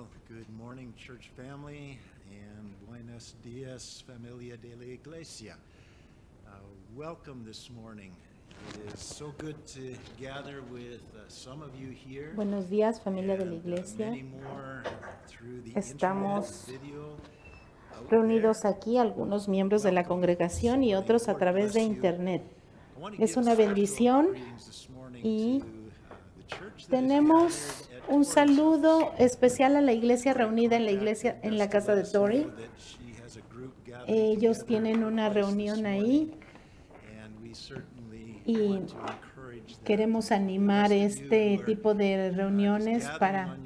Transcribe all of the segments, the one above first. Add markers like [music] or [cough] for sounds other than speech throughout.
Well, good morning, church family, and buenos dias, familia de la iglesia. Uh, welcome this morning. It is so good to gather with uh, some of you here. Buenos días, familia de la uh, iglesia. Estamos Reunidos aquí algunos miembros de la congregación y otros a través de internet. Es una bendición y Tenemos un saludo especial a la iglesia reunida en la iglesia en la casa de Tori. Ellos tienen una reunión ahí y queremos animar este tipo de reuniones para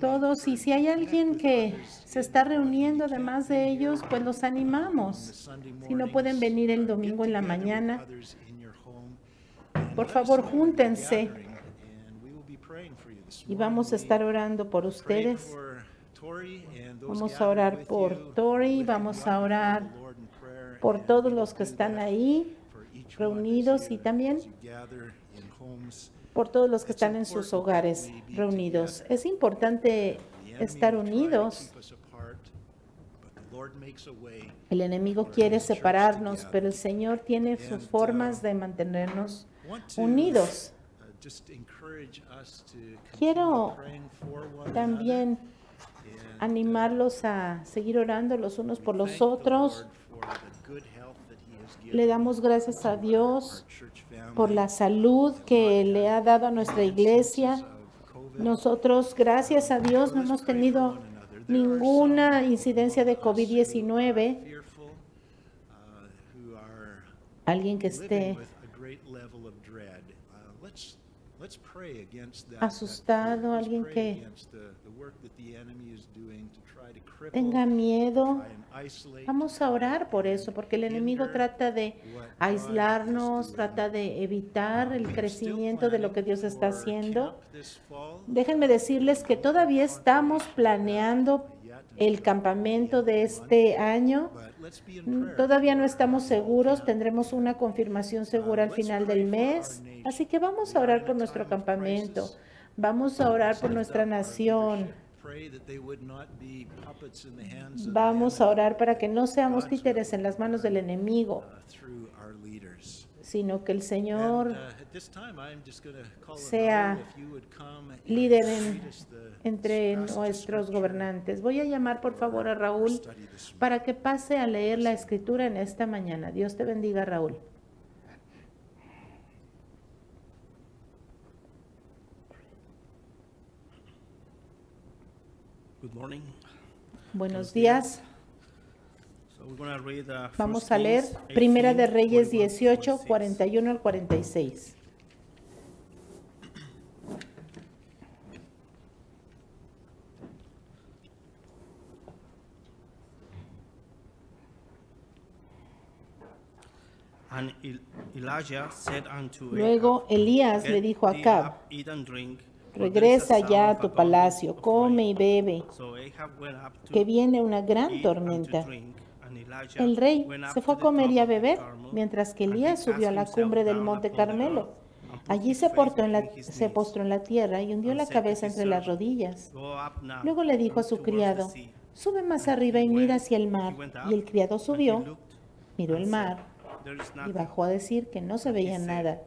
todos y si hay alguien que se está reuniendo además de ellos, pues los animamos. Si no pueden venir el domingo en la mañana, por favor, júntense y vamos a estar orando por ustedes. Vamos a orar por Tori, vamos a orar por todos los que están ahí reunidos y también por todos los que están en sus hogares reunidos. Es importante estar unidos. El enemigo quiere separarnos, pero el Señor tiene sus formas de mantenernos unidos. Quiero también animarlos a seguir orando los unos por los otros. Le damos gracias a Dios por la salud que le ha dado a nuestra iglesia. Nosotros, gracias a Dios, no hemos tenido ninguna incidencia de COVID-19. Alguien que esté asustado, alguien que tenga miedo. Vamos a orar por eso, porque el enemigo trata de aislarnos, trata de evitar el crecimiento de lo que Dios está haciendo. Déjenme decirles que todavía estamos planeando el campamento de este año. Todavía no estamos seguros, tendremos una confirmación segura al final del mes. Así que vamos a orar por nuestro campamento, vamos a orar por nuestra nación. Vamos a orar para que no seamos títeres en las manos del enemigo, sino que el Señor sea líder en- entre nuestros gobernantes. Voy a llamar por favor a Raúl para que pase a leer la escritura en esta mañana. Dios te bendiga, Raúl. Buenos días. So we're gonna read, uh, Vamos a leer Primera de 18, Reyes 41 to 18, 46. 41 al 46. And El- Elijah said unto Luego Elías "Get le dijo a Acab, regresa ya a tu palacio, come y rain." bebe, que viene una gran tormenta. El rey se fue a comer y a beber, mientras que Elías subió a la cumbre del monte Carmelo. Allí se, postró en la tierra y hundió la cabeza entre las rodillas. "Go up now, Luego le dijo a su criado, sea." sube más arriba y mira hacia el mar. Y el criado subió, miró el mar said, "There is y nothing." bajó a decir que no se veía nada.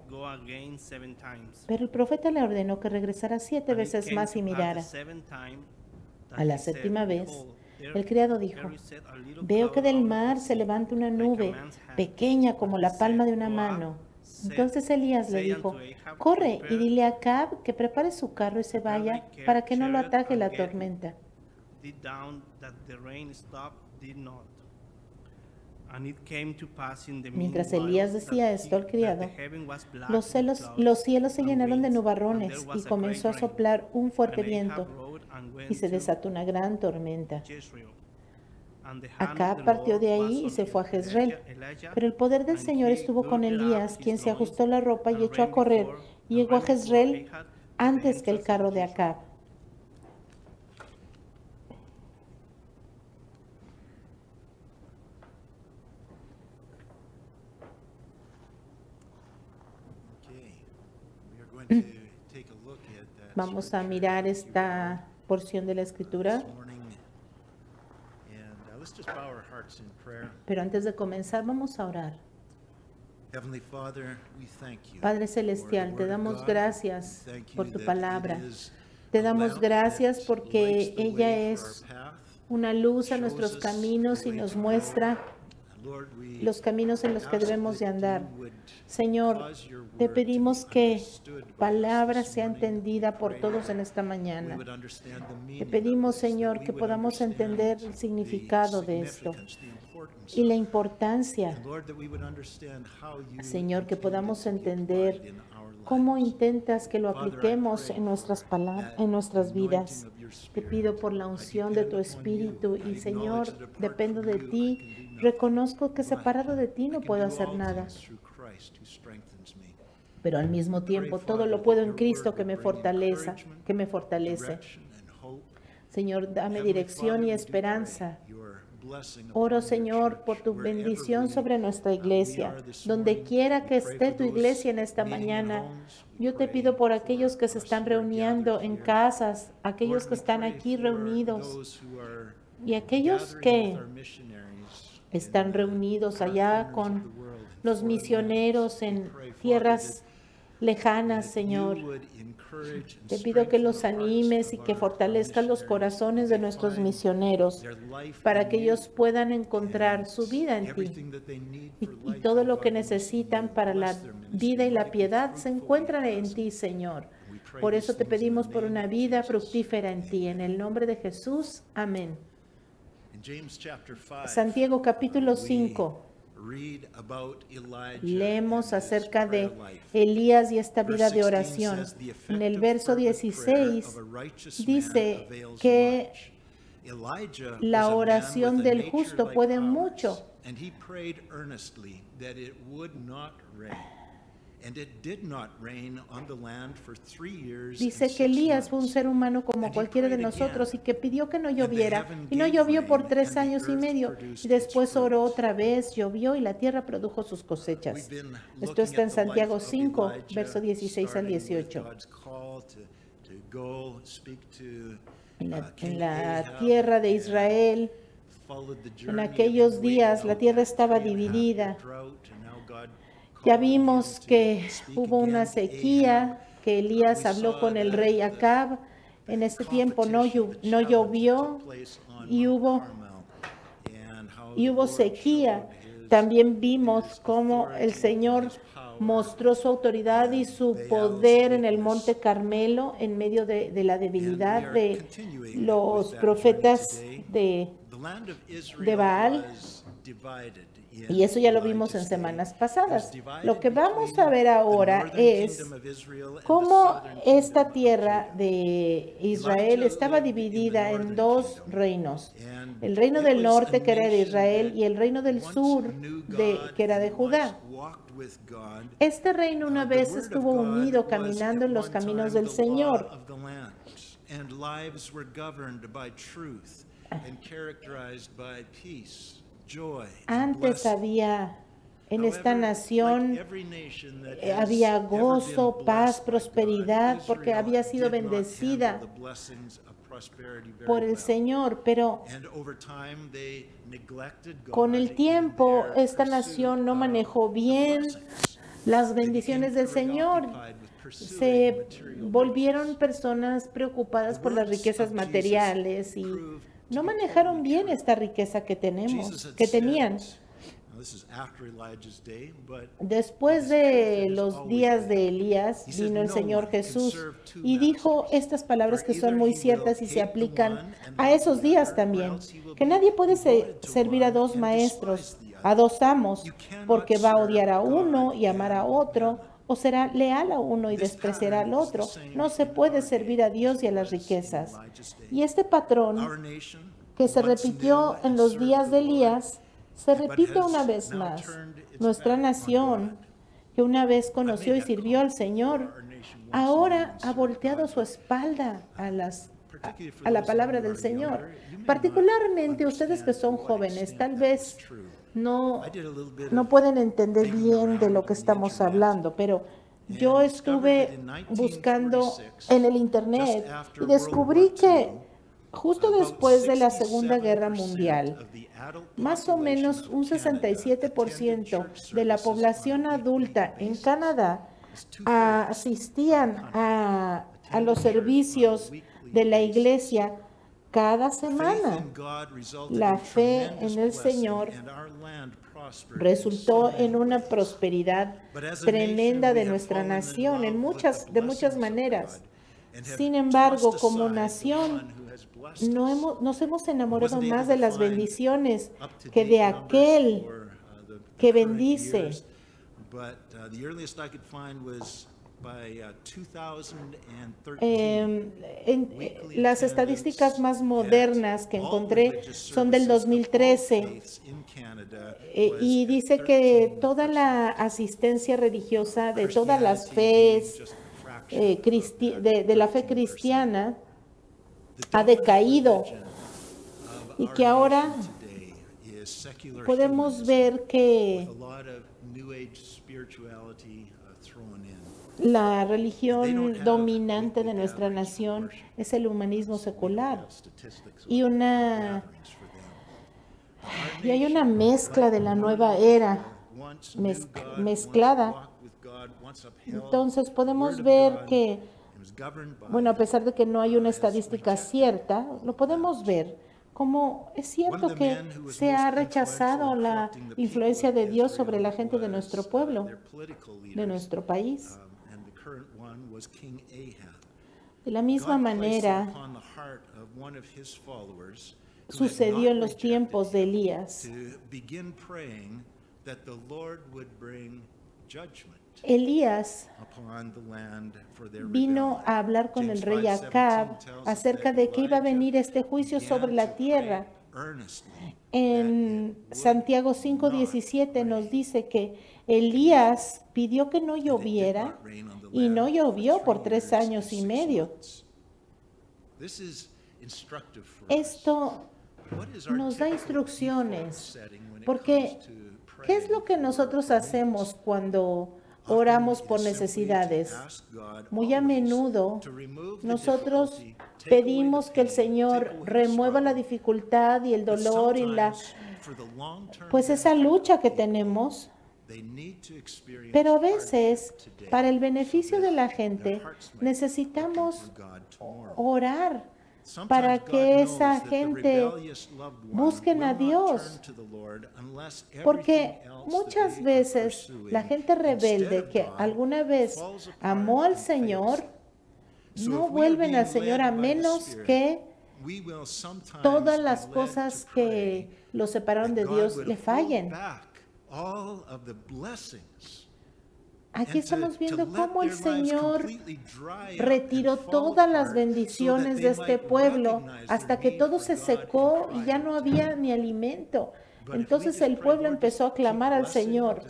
Pero el profeta le ordenó que regresara siete veces más y mirara. A la séptima vez, "Behold, there- el criado dijo, Veo que del mar se levanta una nube man's hand." pequeña como la palma de una "Go up, mano. Entonces Elías le dijo, corre y "Prepare dile a Acab que prepare su carro y se vaya para que no lo ataque la tormenta. Mientras Elías decía esto al criado, Los, los cielos se llenaron de nubarrones y comenzó a soplar un fuerte viento y se desató una gran tormenta. The partió de ahí y se fue a Jezreel. Pero el poder del Señor estuvo con Elías, quien se ajustó la ropa y echó a correr y llegó a Jezreel antes que el carro de. Acab. Vamos a mirar esta porción de la escritura. uh. Pero antes de comenzar, vamos a orar. Heavenly Father, we thank you Padre Celestial, te damos gracias por tu palabra. Te damos gracias porque ella es una luz a nuestros caminos y nos muestra los caminos en los que debemos de andar. Señor, te pedimos que palabra sea entendida por todos en esta mañana. Te pedimos, Señor, que podamos entender el significado de esto y la importancia, Señor, que podamos entender cómo intentas que lo apliquemos en nuestras palabras, en nuestras vidas. Te pido por la unción de tu. Espíritu y Señor, dependo de ti. Reconozco que separado de ti no puedo do hacer nada, pero al mismo tiempo todo lo puedo en Cristo que me fortaleza, que me fortalece. Señor, dame dirección y esperanza. Oro, Señor, por tu bendición sobre nuestra iglesia. Donde quiera que esté tu iglesia en esta mañana, yo te pido por aquellos que se están reuniendo en casas, aquellos que están aquí reunidos y aquellos que están reunidos allá con los misioneros en tierras lejanas, Señor. Te pido que los animes y que fortalezcas los corazones de nuestros misioneros para que ellos puedan encontrar su vida en ti. Y, todo lo que necesitan para la vida y la piedad se we en ti, Señor. Por eso te pedimos por una vida fructífera en ti. En el nombre de Jesús. Amén. In James chapter 5, Santiago capítulo we 5. Read about Elijah Leemos acerca de. Elías y esta vida de 16 oración. says, "The En el verso fervent prayer 16 of a righteous man dice que much." Elijah la oración del justo puede mucho. Dice and que Elías fue un ser humano como cualquiera de nosotros y que pidió que no lloviera. Y no llovió por rain, tres años y medio. Y después oró otra vez, llovió y la tierra produjo sus cosechas. Esto está en Santiago of 5, Elijah, verso 16 al starting with 18. God's call to- to go speak to, En uh, la, King en la tierra de Israel, en aquellos días la tierra estaba dividida. Ya vimos que hubo una sequía, que Elías habló con el rey Acab. En este tiempo no, llovió y hubo sequía. También vimos cómo el Señor mostró su autoridad y su poder en el monte Carmelo en medio de, la debilidad de los profetas de... De Baal. Y eso ya lo vimos en semanas pasadas. Lo que vamos a ver ahora es cómo esta tierra de Israel estaba dividida en dos reinos. El reino del norte que era de Israel y el reino del sur de, que era de Judá. Este reino una Uh, vez estuvo unido caminando en los caminos del Señor. Antes había en esta nación eh, había gozo, paz, prosperidad, porque había sido bendecida por el. Señor, pero con el tiempo esta nación no manejó bien las bendiciones del Señor. Se volvieron personas preocupadas por las riquezas materiales y no manejaron bien esta riqueza que tenemos, que tenían. Después de los días de Elías vino el Señor Jesús y dijo estas palabras que son muy ciertas y se aplican a esos días también, que nadie puede se- servir a dos maestros, a dos amos, porque va a odiar a uno y amar a otro, o será leal a uno y despreciará al otro. No se puede servir a Dios y a las riquezas. Y este patrón que se repitió en los días de Elías, se repite una vez más. Nuestra nación, que una vez conoció y sirvió al Señor, ahora ha volteado su espalda a las a, a la palabra del Señor. Particularmente ustedes que son jóvenes, tal vez no, no pueden entender bien de lo que estamos hablando, pero yo estuve buscando en el internet y descubrí que justo después de la Segunda Guerra Mundial, más o menos un 67% de la población adulta en Canadá asistían a, a los servicios de la iglesia cada semana. La fe en el Señor resultó en una prosperidad tremenda de nuestra nación en muchas, de muchas maneras. Sin embargo, como nación, no hemos, nos hemos enamorado más de las bendiciones que de aquel que bendice. Eh, en, las estadísticas más modernas que encontré son del 2013 eh, y dice que toda la asistencia religiosa de todas las fees eh, de, de la fe cristiana ha decaído. y que ahora podemos ver que la religión dominante de nuestra nación es el humanismo secular. y una [sighs] y hay una mezcla de la nueva era mezclada. Entonces podemos ver que, bueno, a pesar de que no hay una estadística cierta, lo podemos ver como es cierto que se ha rechazado la influencia de Dios sobre la gente de nuestro pueblo, de nuestro país. De la misma manera, sucedió en los tiempos de Elías. Elías vino a hablar con el rey Acab acerca de que iba a venir este juicio sobre la tierra. En Santiago 5:17 nos dice que Elías pidió que no lloviera y no llovió por tres años y medio. Esto nos da instrucciones, porque ¿qué es lo que nosotros hacemos cuando oramos por necesidades? Muy a menudo nosotros pedimos que el Señor remueva la dificultad y el dolor y la pues esa lucha que tenemos pero a veces, para el beneficio de la gente, necesitamos orar para que esa gente busquen a Dios. Porque muchas veces la gente rebelde que alguna vez amó al Señor, no vuelven al Señor a menos que todas las cosas que lo separaron de Dios le fallen. Aquí estamos viendo cómo el Señor retiró todas las bendiciones de este pueblo hasta que todo se secó y ya no había ni alimento. Entonces el pueblo empezó a clamar al Señor.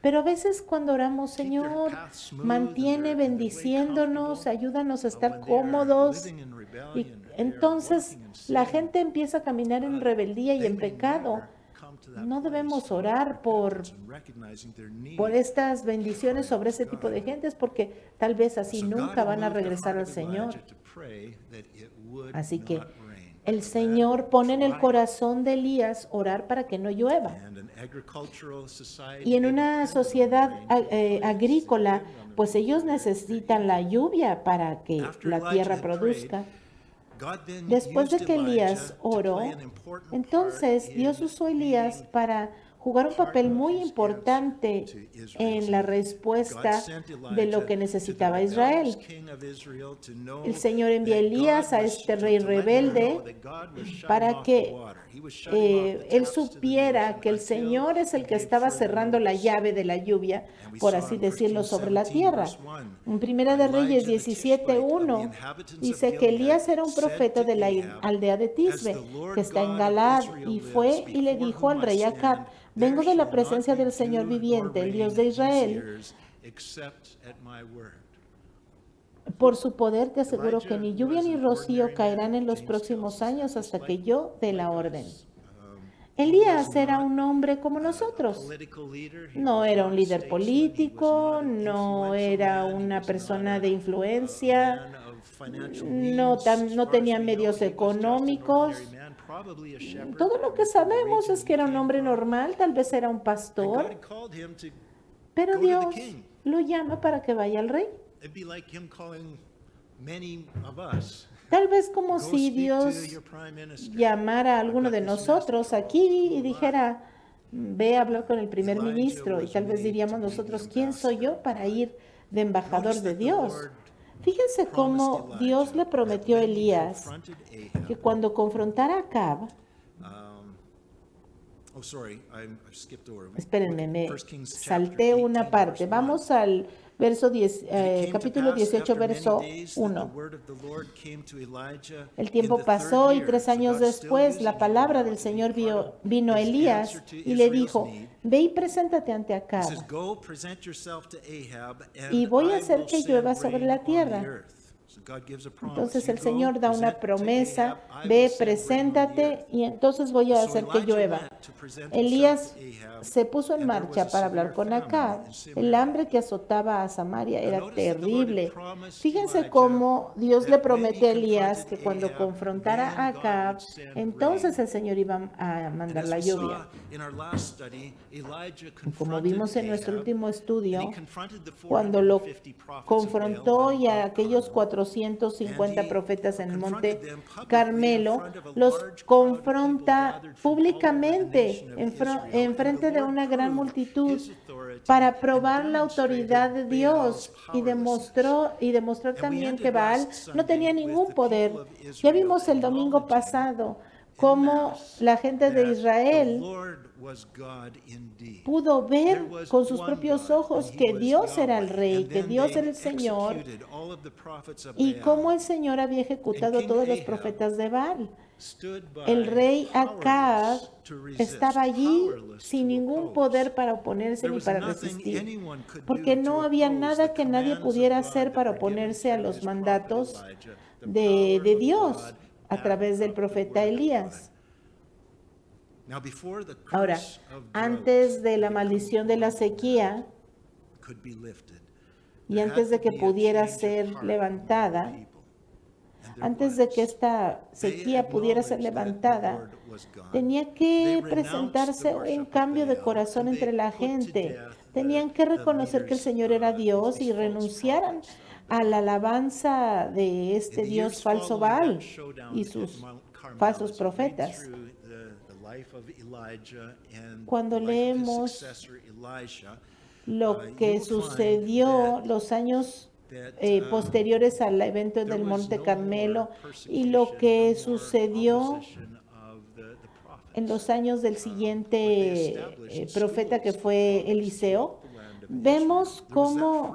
Pero a veces cuando oramos, Señor, mantiene bendiciéndonos, ayúdanos a estar cómodos. Y entonces la gente empieza a caminar en rebeldía y en pecado. No debemos orar por, por estas bendiciones sobre ese tipo de gentes porque tal vez así nunca van a regresar al Señor. Así que el Señor pone en el corazón de Elías orar para que no llueva. Y en una sociedad eh, agrícola, pues ellos necesitan la lluvia para que la tierra produzca. Después de que Elías oró, entonces Dios usó a Elías para jugar un papel muy importante en la respuesta de lo que necesitaba Israel. El Señor envía a Elías a este rey rebelde para que eh, él supiera que el Señor es el que estaba cerrando la llave de la lluvia, por así decirlo, sobre la tierra. En Primera de Reyes 17.1 dice que Elías era un profeta de la aldea de Tisbe, que está en Galad, y fue y le dijo al rey Acab, Vengo de la presencia del Señor viviente, el Dios de Israel. Por su poder te aseguro que ni lluvia ni rocío caerán en los próximos años hasta que yo dé la orden. Elías era un hombre como nosotros. No era un líder político, no era una persona de influencia, no, no tenía medios económicos. Todo lo que sabemos es que era un hombre normal, tal vez era un pastor, pero Dios lo llama para que vaya al rey. Tal vez como si Dios llamara a alguno de nosotros aquí y dijera, ve a hablar con el primer ministro y tal vez diríamos nosotros, ¿quién soy yo para ir de embajador de Dios? Fíjense cómo Dios le prometió a Elías que cuando confrontara a Acab, um, oh, espérenme, me salté una parte. Vamos al verso 10, eh, capítulo 18, verso 1. El tiempo pasó y tres años después la palabra del Señor vino a Elías y le dijo, ve y preséntate ante Acab y voy a hacer que llueva sobre la tierra. Entonces el Señor da una promesa, ve, preséntate y entonces voy a hacer que llueva. Elías se puso en marcha para hablar con Acab. El hambre que azotaba a Samaria era terrible. Fíjense cómo Dios le promete a Elías que cuando confrontara a Acab, entonces el Señor iba a mandar la lluvia. Como vimos en nuestro último estudio, cuando lo confrontó y a aquellos 400 150 profetas en el monte Carmelo, los confronta públicamente en frente de una gran multitud para probar la autoridad de Dios y demostró y demostrar también que Baal no tenía ningún poder. Ya vimos el domingo pasado cómo la gente de Israel pudo ver con sus propios ojos que Dios era el rey, que Dios era el Señor, y cómo el Señor había ejecutado todos los profetas de Baal. El rey Acab estaba allí sin ningún poder para oponerse ni para resistir, porque no había nada que nadie pudiera hacer para oponerse a los mandatos de, de Dios a través del profeta Elías. Ahora, antes de la maldición de la sequía y antes de que pudiera ser levantada, antes de que esta sequía pudiera ser levantada, tenía que presentarse un cambio de corazón entre la gente. Tenían que reconocer que el Señor era Dios y renunciaran a la alabanza de este Dios falso Baal y sus falsos profetas. Cuando leemos lo uh, que sucedió los años eh, um, posteriores al evento del Monte Carmelo y lo que sucedió en los años del siguiente eh, profeta que fue Eliseo, vemos cómo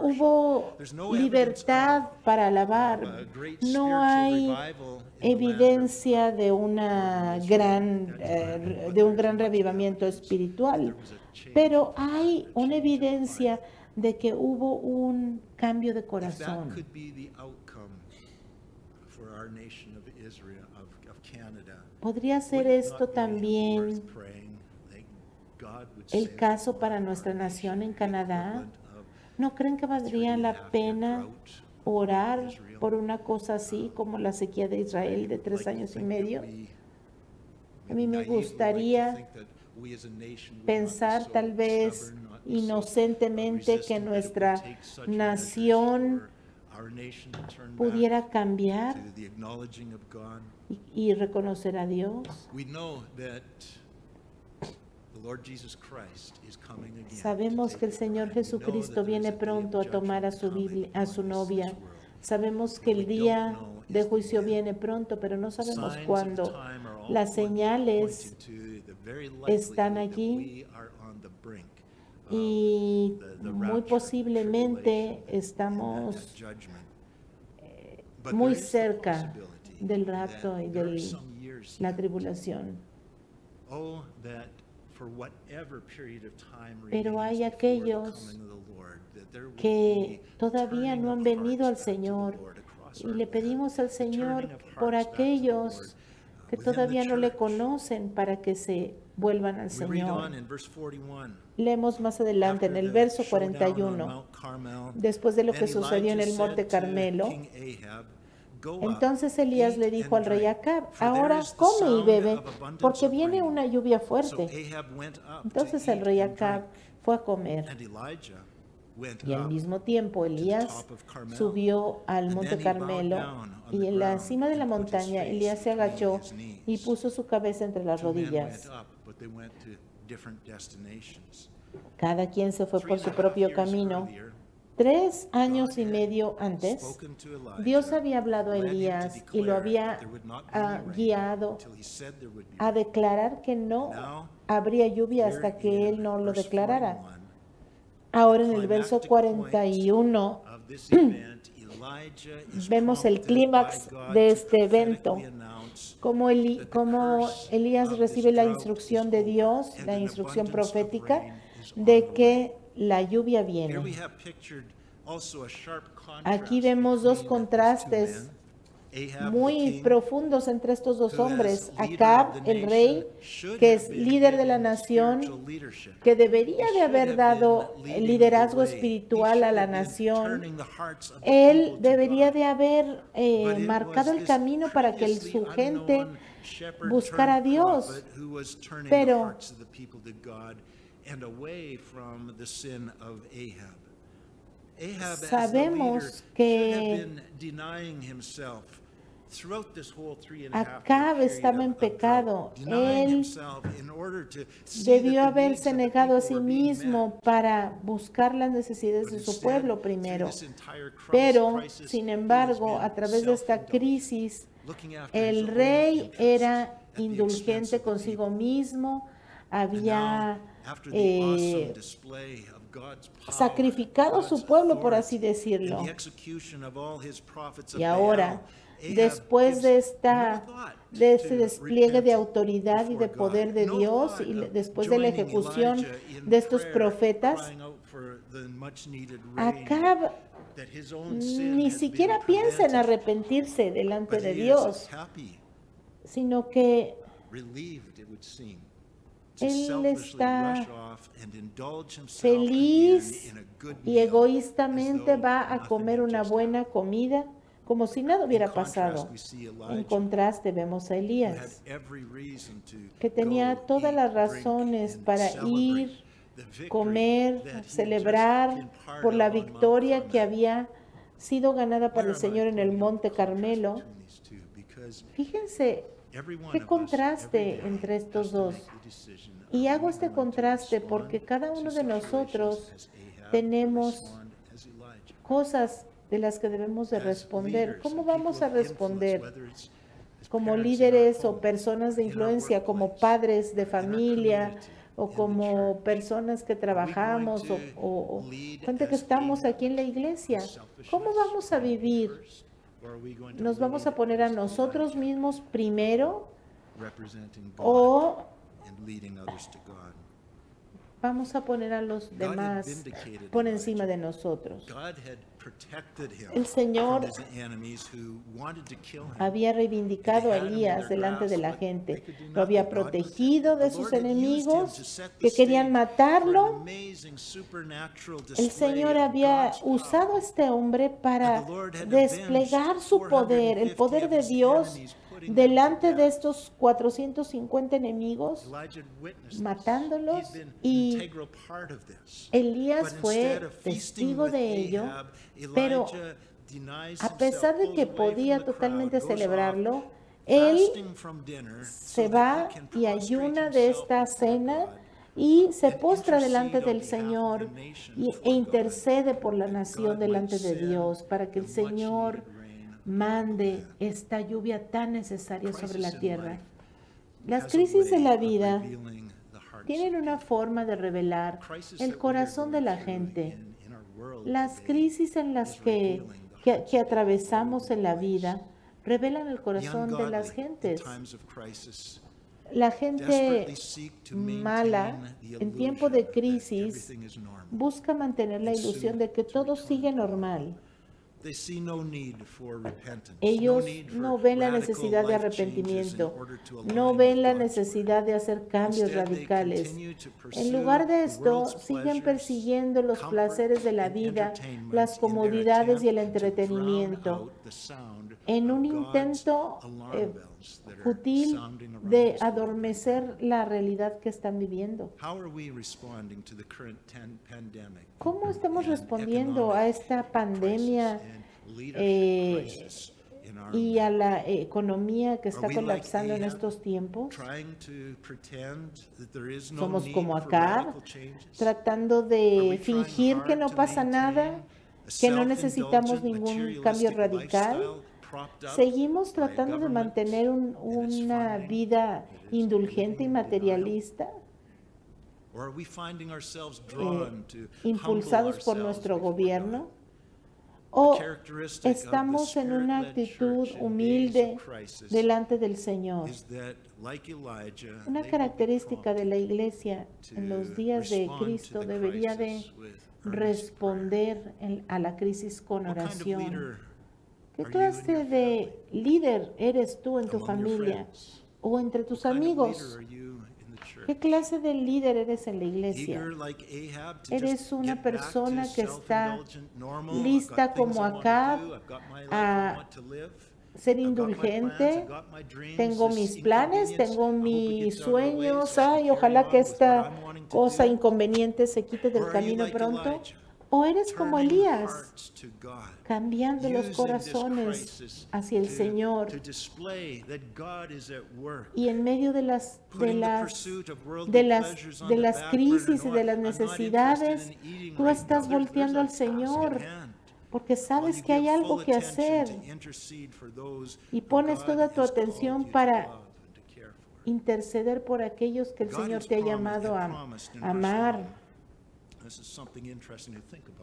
hubo libertad para alabar. No hay evidencia de una gran eh, de un gran revivamiento espiritual, pero hay una evidencia de que hubo un cambio de corazón. Podría ser esto también el caso para nuestra nación en Canadá? ¿No creen que valdría la pena orar por una cosa así como la sequía de Israel de tres años y medio? A mí me gustaría pensar tal vez inocentemente que nuestra nación pudiera cambiar y, reconocer a Dios. Sabemos que el Señor Jesucristo viene pronto a tomar a su, a su novia. Sabemos que el día de juicio viene pronto, pero no sabemos cuándo. Las señales están allí y muy posiblemente estamos eh, muy cerca del rapto y de la tribulación. Pero hay aquellos que todavía no han venido al Señor y le pedimos al Señor por aquellos que todavía no le conocen para que se vuelvan al Señor. in verse 41. Leemos más adelante en el verso showdown on 41. Mount Carmel, Después de lo que sucedió en el monte Carmelo, King Ahab, "Go up, entonces Elías le dijo al rey Acab, ahora come y bebe, porque viene rain." una lluvia fuerte. Entonces el rey Acab fue a comer. Y al mismo tiempo Elías subió al monte Carmelo y en la cima de la montaña Elías se agachó y puso su cabeza entre las rodillas. Cada quien se fue por su propio camino. Tres años y medio antes, Dios había hablado a Elías y lo había ah, guiado a declarar que no habría lluvia hasta que Él no lo declarara. 41 Ahora en el verso climactic point 41 of this event, Elijah is [clears throat] vemos el clímax de este evento. como, Eli- Elías recibe la instrucción de Dios, la instrucción profética de que la lluvia viene. Aquí vemos dos contrastes muy profundos entre estos dos hombres. Acab, el rey, que es líder de la nación, que debería de haber dado el liderazgo espiritual a la nación. Él debería de haber eh, marcado el camino para que su gente buscara a Dios. Pero- and away from the sin of Ahab. Ahab, Sabemos leader, que- should have been denying himself throughout this whole three and a half Acab estaba en pecado. Él Debió haberse negado a sí mismo para buscar las necesidades de su pueblo primero. Pero, sin embargo, a través de esta crisis, el rey era indulgente consigo mismo, había eh, awesome display of God's power, sacrificado a su pueblo, por así decirlo. Y ahora, después de esta de este despliegue de autoridad y de poder de Dios y después de la ejecución de estos profetas, Acab ni siquiera piensa en arrepentirse delante de Dios, sino que Él está feliz y egoístamente va a comer una buena comida como si nada hubiera pasado. En contraste vemos a Elías, que tenía todas las razones para ir, comer, celebrar por la victoria que había sido ganada por el Señor en el monte Carmelo. Fíjense qué contraste entre estos to dos. Y hago este contraste porque cada uno de nosotros tenemos cosas de las que debemos de responder. ¿Cómo vamos a responder? Como líderes o personas de influencia, como padres de familia o como personas que trabajamos o, o- o gente que estamos aquí en la iglesia. ¿Cómo vamos a vivir? ¿Nos vamos a poner a nosotros mismos primero o vamos a poner a los demás por encima de nosotros? El Señor había reivindicado a Elías delante de la gente. Lo había protegido de sus enemigos que querían matarlo. El Señor había usado a este hombre para desplegar su poder, el poder de Dios delante de estos 450 enemigos, matándolos y Elías fue testigo de ello, pero a pesar de que podía totalmente celebrarlo, él se va y ayuna de esta cena y se postra delante del Señor e intercede por la nación delante de Dios para que el Señor mande esta lluvia tan necesaria sobre la tierra. Las crisis de la vida tienen una forma de revelar el corazón de la gente. Las crisis en las que, que, que atravesamos en la vida revelan el corazón de las gentes. La gente mala en tiempo de crisis busca mantener la ilusión de que todo sigue normal. Ellos no ven la necesidad de arrepentimiento, no ven la necesidad de hacer cambios radicales. En lugar de the esto, siguen pleasures, persiguiendo los placeres de la and vida, entertainment las comodidades y el entretenimiento, en un of God's intento eh, around de adormecer la realidad que están viviendo. ¿Cómo estamos respondiendo a esta pandemia eh, y a la economía que está colapsando en estos tiempos? Somos como changes? tratando de fingir que no pasa nada, que no necesitamos ningún cambio radical. Seguimos tratando de mantener un- una vida indulgente y materialista, eh, impulsados por nuestro gobierno. O estamos en una actitud humilde delante del Señor. Una característica de la iglesia en los días de Cristo debería de responder a la crisis con oración. ¿Qué clase de líder eres tú en tu familia o entre tus amigos? ¿Qué clase de líder eres en la iglesia? Eres una persona que está lista como I a Ser indulgente, tengo mis planes, tengo mis sueños, ay, ojalá que esta cosa inconveniente se quite del camino pronto. O eres como Elías, hearts to God, cambiando los corazones hacia el Señor. to display that God is at work. Y en medio de las, de las, de las, de las crisis y de las necesidades, tú estás volteando al Señor porque sabes que hay algo que hacer y pones toda tu atención para interceder por aquellos que el Señor te ha llamado a amar.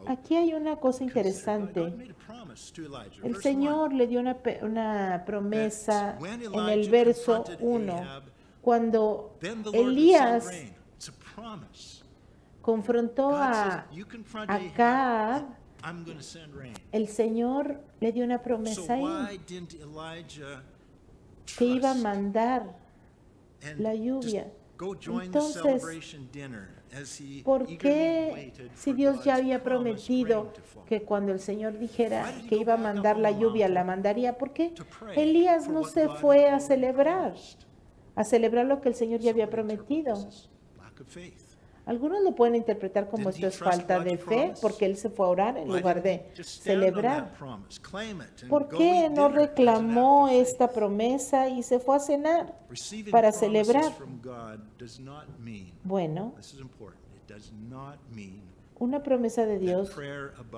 Aquí hay una cosa interesante. El Señor le dio una, una promesa en el verso confronted 1, Ahab, cuando Elías confrontó a "You confront Acab, el Señor le dio una promesa ahí why didn't Elijah que iba a mandar and la lluvia? Go join Entonces, ¿Por qué si Dios ya había prometido que cuando el Señor dijera que iba a mandar la lluvia, la mandaría? ¿Por qué? Elías no se fue a celebrar, a celebrar lo que el Señor ya había prometido. Algunos lo pueden interpretar como esto es falta de fe, porque él se fue a orar en lugar de celebrar. ¿Por qué no reclamó esta promesa y se fue a cenar? Para celebrar? Bueno, una promesa de Dios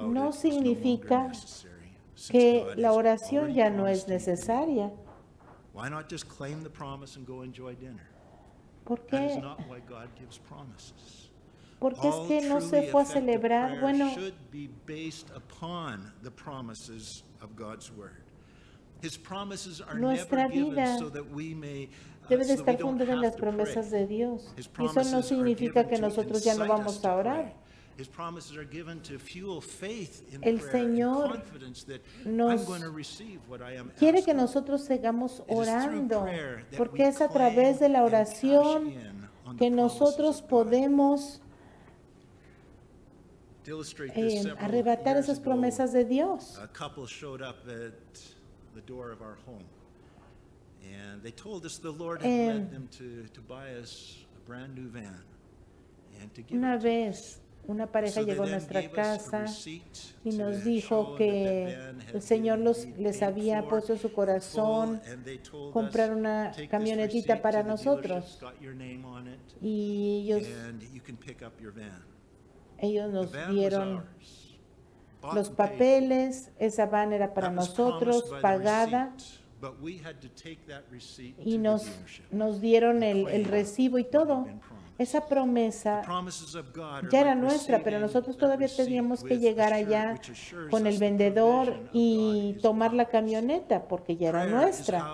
no significa que la oración ya no es necesaria. Why not just claim the promise and go enjoy dinner? ¿Por That is qué? not why God gives promises. ¿Por qué es que no se fue a celebrar? Bueno, Nuestra vida so that we may uh, debe de estar fundada en las promesas de Dios. Y eso no significa que nosotros ya no vamos a orar. Pray. His promises are given to fuel faith in El Señor nos I'm going to receive what I am Quiere que nosotros sigamos orando, porque es a través de la oración que nosotros podemos eh, arrebatar esas promesas de Dios. A couple showed up at the door of our home. And they told us the Lord had led them to, to buy us a brand new van and to give Una vez una pareja llegó a nuestra casa y nos dijo que el Señor los, les había puesto en su corazón comprar una "Take this camionetita para nosotros. y ellos, and you can pick up your van." ellos nos dieron los papeles, esa van era para nosotros, pagada, y nos, nos dieron el, el recibo y todo. Esa promesa ya era nuestra, pero nosotros todavía teníamos que llegar allá con el vendedor y tomar la camioneta porque ya era nuestra.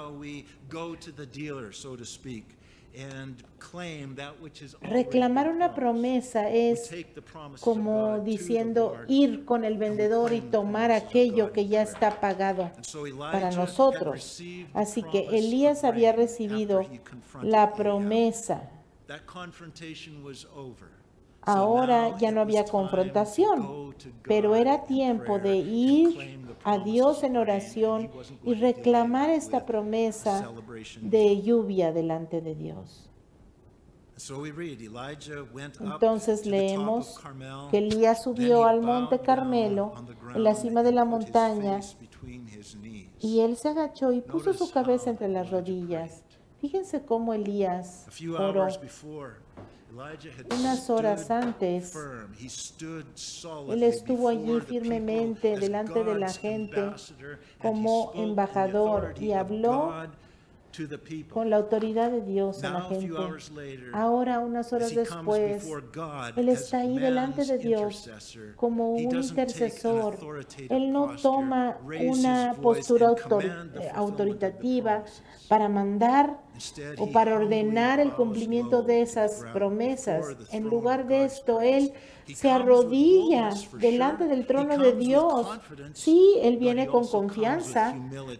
Reclamar una promesa es como diciendo ir con el vendedor y tomar aquello que ya está pagado para nosotros. Así que Elías había recibido la promesa. Ahora ya no había confrontación, pero era tiempo de ir a Dios en oración y reclamar esta promesa de lluvia delante de Dios. Entonces leemos que Elías subió al monte Carmelo, en la cima de la montaña, y él se agachó y puso su cabeza entre las rodillas. Fíjense cómo Elías oró. Unas horas antes, él estuvo allí firmemente delante de la gente como embajador y habló con la autoridad de Dios a la gente. Ahora, unas horas después, Él está ahí delante de Dios como un intercesor. Él no toma una postura autoritativa para mandar o para ordenar el cumplimiento de esas promesas. En lugar de esto, Él se arrodilla delante del trono de Dios. Sí, Él viene con confianza,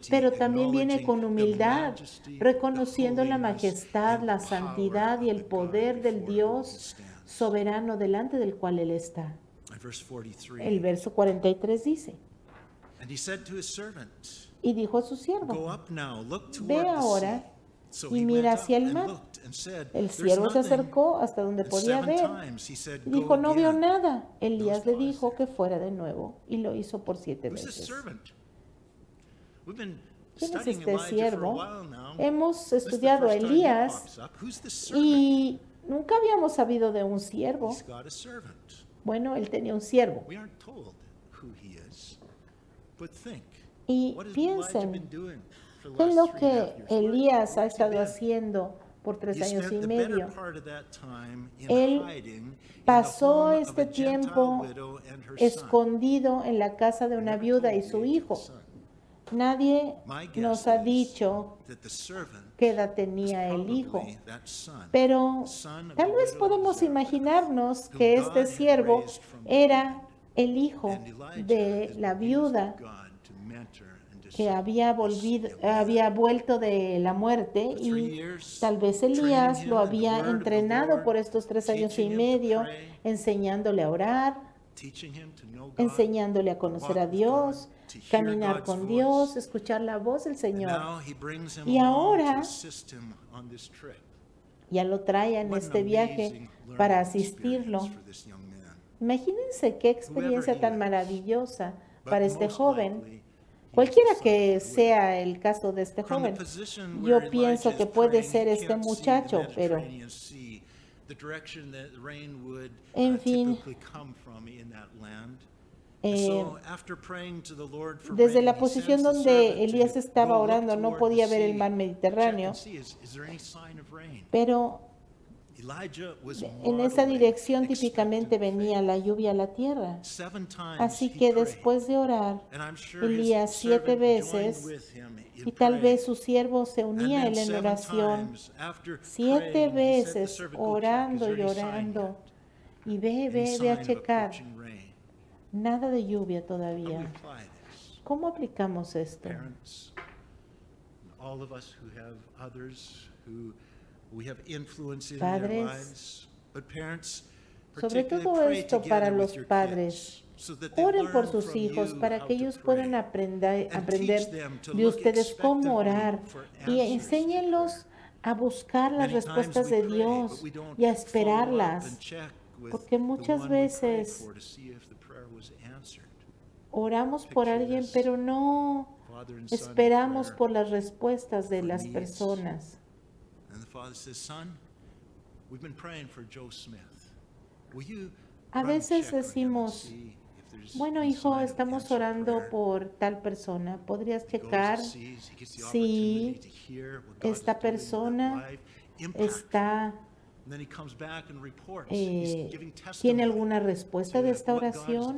pero también viene con humildad, reconociendo la majestad, la santidad y el poder del Dios soberano delante del cual Él está. El verso 43 dice, y dijo a su siervo, ve ahora y mira hacia el mar. El siervo se acercó hasta donde podía ver y dijo, no veo nada. Elías le dijo que fuera de nuevo y lo hizo por siete veces. ¿Quién es este siervo? Hemos estudiado a Elías y nunca habíamos sabido de un siervo. Bueno, él tenía un siervo. Y piensen, ¿Qué es lo que Elías ha estado haciendo por tres años y medio? Él pasó este tiempo escondido en la casa de una viuda y su hijo. Nadie nos ha dicho qué edad tenía el hijo, pero tal vez podemos imaginarnos que este siervo era el hijo de la viuda que había, volvido, había vuelto de la muerte y tal vez Elías lo había entrenado por estos tres años y medio, enseñándole a orar, enseñándole a conocer a Dios, caminar con Dios, escuchar la voz del Señor. Y ahora ya lo trae en este viaje para asistirlo. Imagínense qué experiencia tan maravillosa para este joven Cualquiera que sea el caso de este joven, yo pienso que puede ser este muchacho, pero en fin, eh, desde la posición donde Elías estaba orando no podía ver el mar Mediterráneo, pero en esa dirección típicamente venía la lluvia a la tierra. Así que después de orar, Elías siete veces, y tal vez su siervo se unía a él en oración, siete veces orando y orando, y ve, ve, ve a checar. Nada de lluvia todavía. ¿Cómo aplicamos esto? Padres, sobre todo esto para los padres, oren por sus hijos para que ellos puedan aprender, aprender de ustedes cómo orar y enséñenlos a buscar las respuestas de Dios y a esperarlas, porque muchas veces oramos por alguien, pero no esperamos por las respuestas de las personas. A veces decimos, bueno, hijo, estamos orando por tal persona. ¿Podrías checar si esta persona está eh, tiene alguna respuesta de esta oración?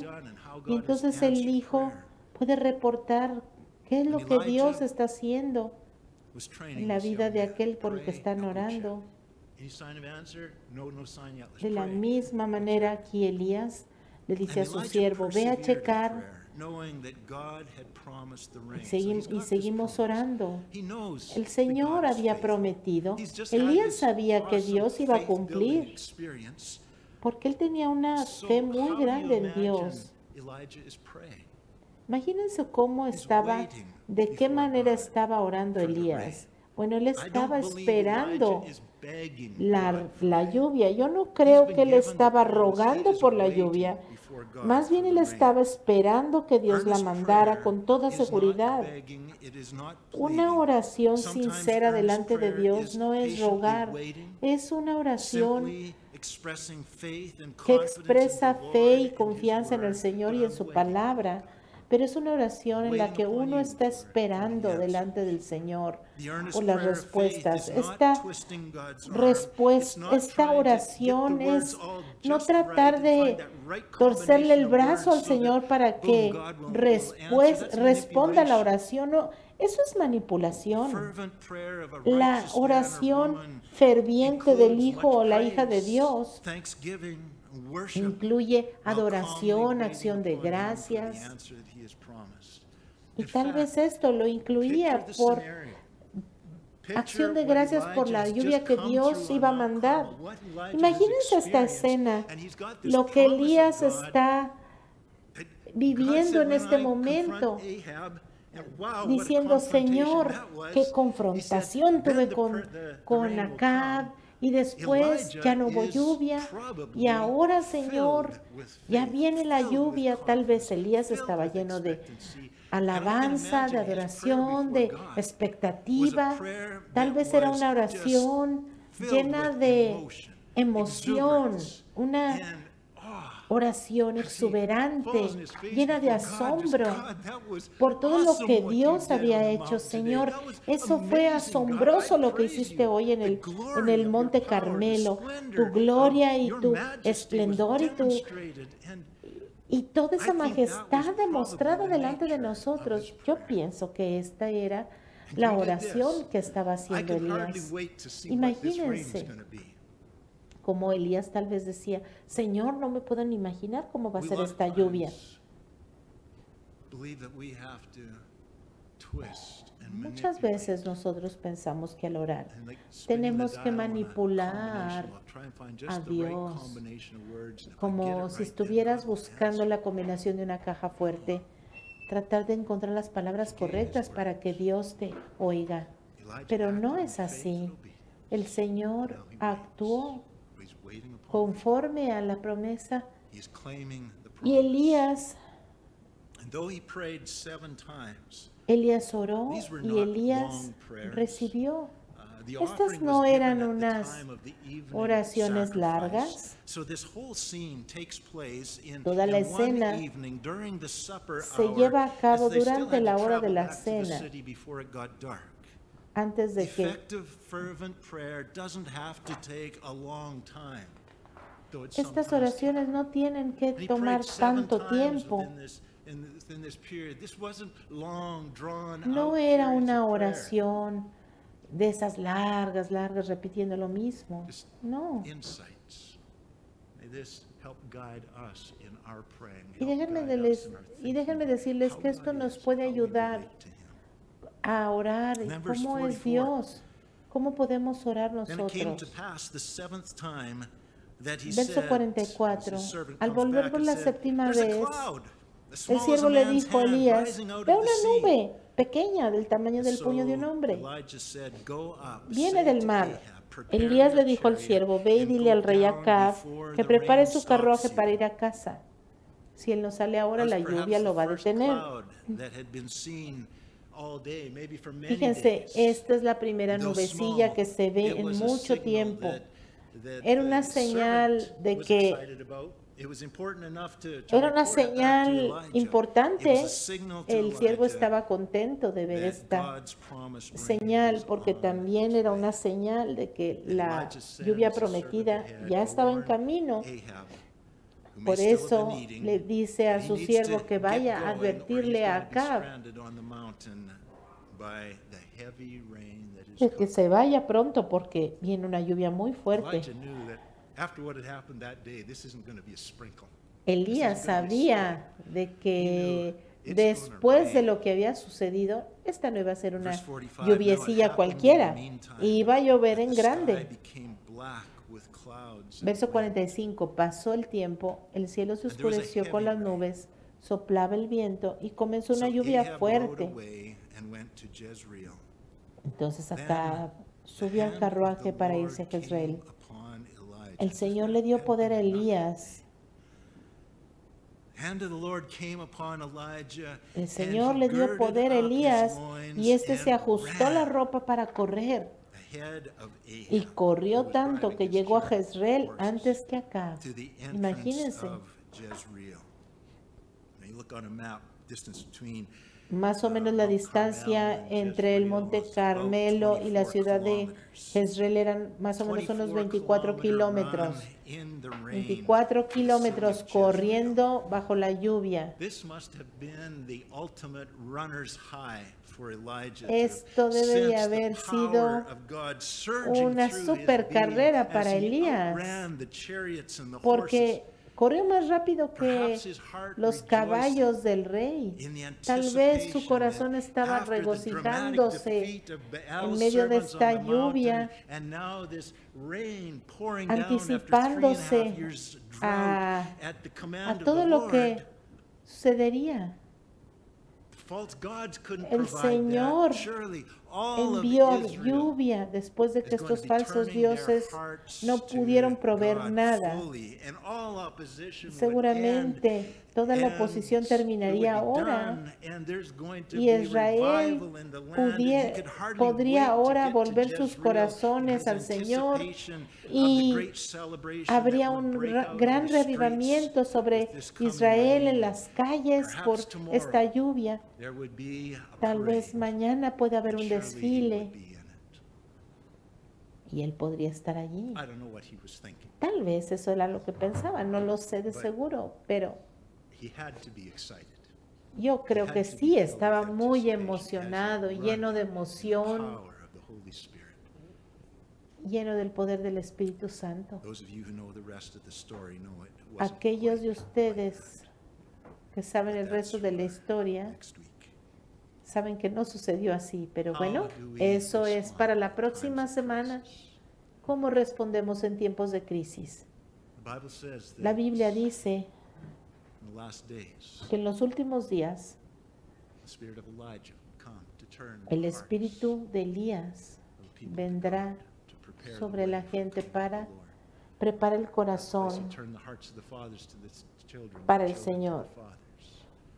Y entonces el hijo puede reportar qué es lo que Dios está haciendo. en la vida de aquel por el que están orando. De la misma manera aquí Elías le dice a su siervo, ve a checar y, segui- y seguimos orando. El Señor había prometido, Elías sabía que Dios iba a cumplir, porque él tenía una fe muy grande en Dios. Imagínense cómo estaba, de qué manera estaba orando Elías. Bueno, él estaba esperando la, la lluvia. Yo no creo que él estaba rogando por la lluvia. Más bien él estaba esperando que Dios la mandara con toda seguridad. Una oración sincera delante de Dios no es rogar, es una oración que expresa fe y confianza en el Señor y en su palabra, pero es una oración en la que uno está esperando delante del Señor por las respuestas. Esta twisting God's arm. respues- It's not esta oración es no tratar de torcerle el brazo al Señor para que responda la manipulation. oración. No, eso es manipulación. A La oración ferviente del hijo o la hija de Dios incluye adoración, acción de gracias. Y tal vez esto lo incluía por acción de gracias por la lluvia que Dios iba a mandar. Imagínense esta escena, lo que Elías está viviendo en este "When I momento, diciendo, Señor, that was." qué confrontación "Then tuve con, con Acab come." y después ya no hubo lluvia y ahora, Señor, ya viene la lluvia. Tal vez Elías estaba lleno de alabanza, de adoración, de expectativa. Tal vez era una oración llena de emoción, una oración exuberante, llena de asombro "God, that was por todo lo que Dios había hecho. Señor. Eso fue asombroso lo que hiciste hoy en el, en el Monte Carmelo. Tu gloria y tu esplendor y tu y toda esa majestad demostrada delante de nosotros. Yo pienso que esta era la oración que estaba haciendo Elías. Imagínense. Como Elías tal vez decía, Señor, no me puedo ni imaginar cómo va a ser esta lluvia. Muchas veces nosotros pensamos que al orar tenemos que manipular a Dios, como si estuvieras buscando la combinación de una caja fuerte, tratar de encontrar las palabras correctas para que Dios te oiga. Pero no es así. El Señor actuó conforme a la promesa y. Elías, Elías oró y Elías recibió. Estas no eran unas oraciones largas. So this whole scene takes place in, Toda la escena evening during the supper se lleva a cabo durante la hora de la cena. Antes de que Effective, fervent prayer doesn't have to take a long time. though it estas oraciones no tienen que tomar tanto tiempo. No era una oración de esas largas, largas, repitiendo lo mismo. No. Insights. May this help guide us in our praying. Y déjenme, de les- y déjenme decirles que esto nos puede ayudar a orar. ¿Cómo es 44. Dios? ¿Cómo podemos orar nosotros? Verso said, as 44, his servant al volver por la séptima "There's a vez, El siervo le dijo a Elías, ve una sea." nube pequeña del tamaño del puño de un hombre. Elijah said, "Go up, Viene del mar. Elías le dijo al siervo, ve y dile al rey Acab que prepare su carruaje you." para ir a casa. Si él no sale ahora, la lluvia lo va a detener. Fíjense, esta es la primera nubecilla que se ve en mucho tiempo. Era una señal de que- excited about. It was important enough to- to Era una señal importante. El siervo estaba contento de ver esta señal porque también era una señal de que la lluvia prometida ya estaba en camino. Por eso le dice a su siervo que vaya a advertirle a Acab de que se vaya pronto porque viene una lluvia muy fuerte. Elijah knew that after what had happened that day, this isn't going to be a sprinkle. Elías sabía de que después de lo que había sucedido, esta no iba a ser una Verse 45, now it lluviecilla cualquiera, iba a llover en grande. Verso wind. 45, pasó el tiempo, el cielo se oscureció con las nubes, soplaba el viento y comenzó una lluvia fuerte. Entonces acá subió al carruaje para irse a Jezreel. El Señor le dio poder a. Elías. El Señor le dio poder a Elías y este se ajustó la ropa para correr y corrió tanto que llegó a Jezreel antes que acá. Imagínense. Más o menos la distancia entre el Monte Carmelo y la 24 ciudad de. Jezreel eran más o menos unos 24 kilómetros. 24 24 kilómetros corriendo bajo la lluvia. Esto debe de haber sido una supercarrera para Elías, Porque corrió más rápido que los caballos del rey. Tal vez su corazón estaba regocijándose en medio de esta lluvia, anticipándose a, todo lo que sucedería. El Señor Envió lluvia después de que estos falsos dioses no pudieron proveer nada. Seguramente toda la oposición terminaría ahora y Israel revival in the land, and he pudie- could hardly podría ahora volver sus corazones al Señor y Habría un gran reavivamiento sobre Israel en las calles por esta lluvia. Tal vez mañana puede haber un he desfile y él podría estar allí. Tal vez eso era lo que pensaba, no lo sé de seguro, pero He had to be excited. yo creo que sí estaba muy emocionado, lleno de emoción, lleno del poder del Espíritu Santo. Those of you who know the rest of the story know it wasn't Aquellos de ustedes que saben el resto de la historia. Saben que no sucedió así, pero bueno, eso es para la próxima semana. ¿Cómo respondemos en tiempos de crisis? La Biblia dice que en los últimos días el espíritu de Elías vendrá sobre la gente para the Lord. prepara el corazón, para el Señor.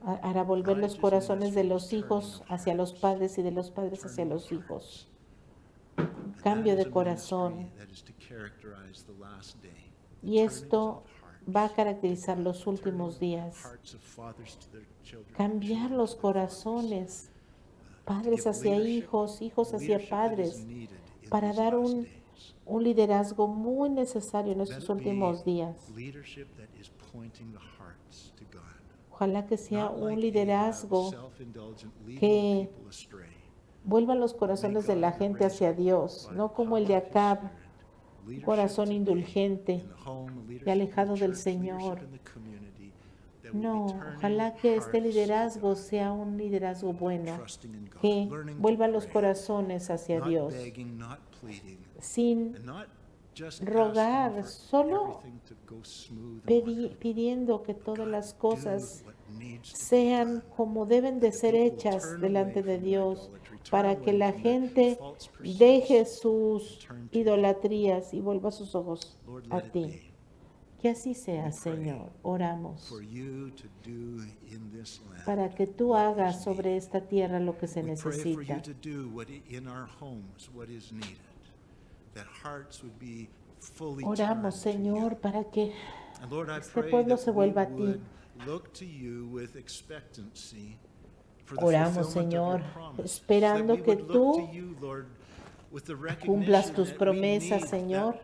Hará volver los corazones de los hijos hacia los padres y de los padres hacia los hijos. Cambio de corazón. Y esto va a caracterizar los últimos días. Cambiar los fathers. corazones, padres hacia hijos, hijos hacia padres, para dar un, un liderazgo muy necesario en estos últimos días. Ojalá que sea un Ahab, liderazgo que vuelva los corazones de la gente hacia Dios, no como el de Acab, corazón indulgente y alejado del Señor. No, ojalá que este liderazgo sea un liderazgo bueno, que vuelva los corazones hacia Dios, sin rogar, solo pedi- pidiendo que todas las cosas sean como deben de ser hechas delante de Dios, para que la gente deje sus idolatrías y vuelva sus ojos a ti. Que así sea, Señor. Oramos para que tú hagas sobre esta tierra lo que se necesita. Oramos, Señor, para que este pueblo se vuelva a ti. Oramos, Señor, esperando que tú cumplas tus promesas, Señor,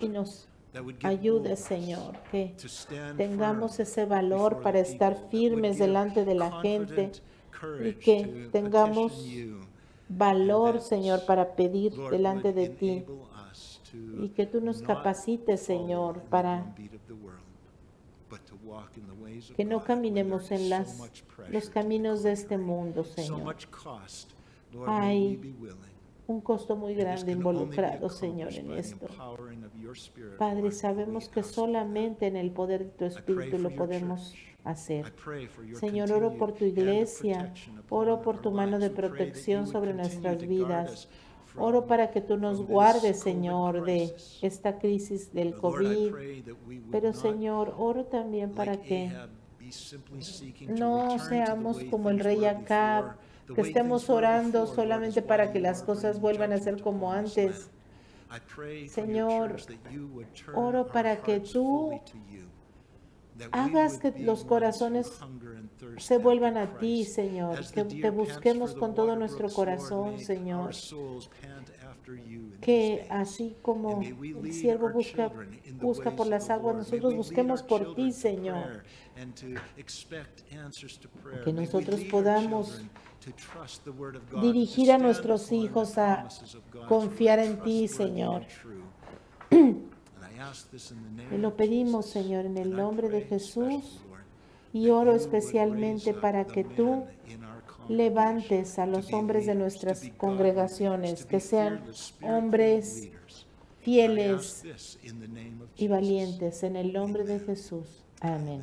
y nos that would give Ayude, boldness Señor, que tengamos ese valor para estar firmes delante de la gente y que tengamos valor, Señor, para pedir delante de ti y que tú nos capacites, Señor, para que no caminemos en las, los caminos de este mundo, Señor. Hay. Un costo muy grande involucrado, Señor, en esto. Padre, sabemos que solamente en el poder de tu Espíritu lo podemos. Hacer. Señor, oro por tu iglesia, oro por tu mano de protección sobre nuestras vidas. Oro para que tú nos guardes, Señor, de esta crisis del COVID. Pero, Señor, oro también para que no seamos como el rey Acab, que estemos orando solamente para que las cosas vuelvan a ser como antes. Señor, oro para que tú fully to you, that we hagas que los corazones se vuelvan a ti. Señor, que te busquemos con todo nuestro corazón, Señor. Que así como el siervo busca, busca por las aguas, nosotros busquemos por ti, Señor. Que nosotros podamos dirigir a nuestros hijos a confiar en ti, Señor. [clears throat] Te lo pedimos. Señor, en el nombre de Jesús. Y oro especialmente para que tú levantes a los hombres de nuestras congregaciones, que sean hombres fieles y valientes en el nombre de. Jesús. Amén.